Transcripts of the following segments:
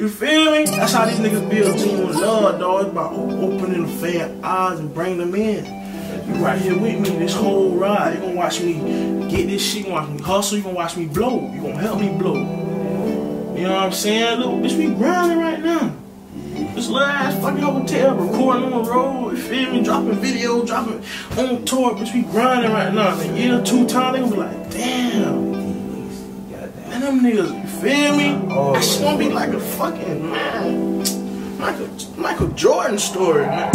You feel me? That's how these niggas build genuine love, dog. It's about opening the fan eyes and bring them in. You right here with me this whole ride. You gonna watch me get this shit. You watch me hustle. You gonna watch me blow. You gonna help me blow. You know what I'm saying? Look, bitch, we grinding right now. This little ass fucking hotel, recording on the road, you feel me? Dropping video, dropping on tour, bitch, we grinding right now. In a year, two times, they gonna be like, damn. And them niggas, feel me? That shit gonna be like a fucking, man, Michael, Michael Jordan story, man.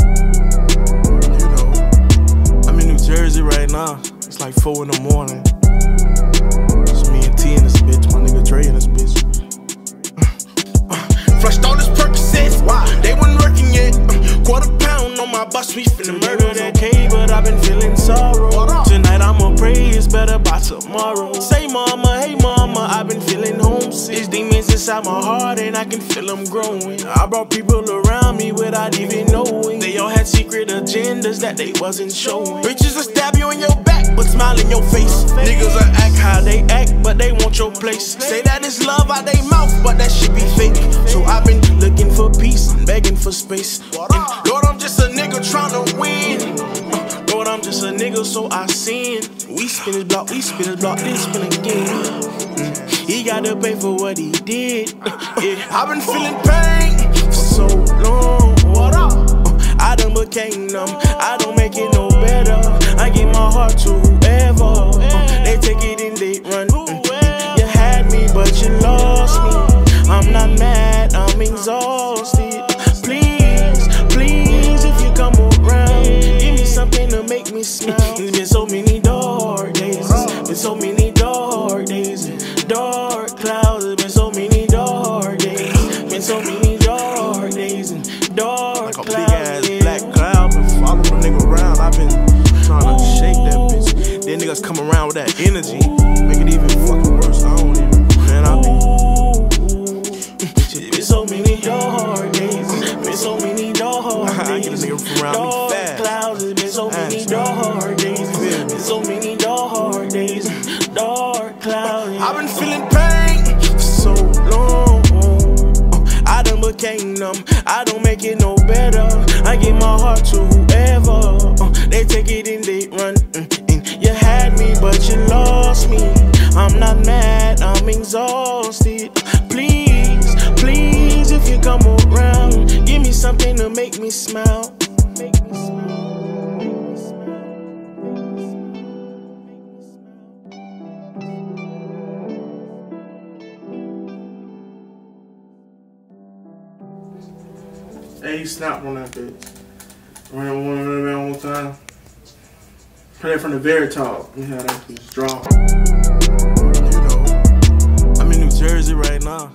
You know, I'm in New Jersey right now. It's like 4 in the morning. It's me and T in this bitch, my nigga Dre in this bitch. Flushed all this Percocets, why? They wasn't working yet. Uh, quarter pound on my bus, we finna murder that okay, but I've been feeling sorrow. Tonight I'ma pray it's better by tomorrow. Say mama, inside my heart and I can feel them growing. I brought people around me without even knowing. They all had secret agendas that they wasn't showing. Bitches will stab you in your back, but smile in your face. Niggas will act how they act, but they want your place. Say that it's love out they mouth, but that should be fake. So I've been looking for peace begging for space. And Lord, I'm just a nigga trying to win. Uh, Lord, I'm just a nigga, so I sin. Spin his block, we spin his block, then spin again. He gotta pay for what he did. Yeah. I've been feeling pain for so long. What up? I done became numb. I don't make it no better. I give my heart to whoever. They take it and they run. You had me, but you lost me. I'm not mad, I'm exhausted. So many dark days, dark clouds. It's been so many dark days, been so many dark days and dark Like a big ass yeah. black cloud, been following the nigga around. I've been trying to shake that bitch. Then niggas come around with that energy, make it even fucking worse. I don't even, man, I be. It's been so many dark days. Been so many dark I get a days. nigga from around me dark fast. clouds. It's been so Dark clouds. I've been feeling pain for so long. I done became numb. I don't make it no better. I give my heart to whoever. Uh, they take it and they run. Mm, you had me, but you lost me. I'm not mad, I'm exhausted. Please, please, if you come around, give me something to make me smile. Make me smile. Hey, he snapped on that bitch. Ran one of them one time. Played from the very top. We had that bitch drop. You know, I'm in New Jersey right now.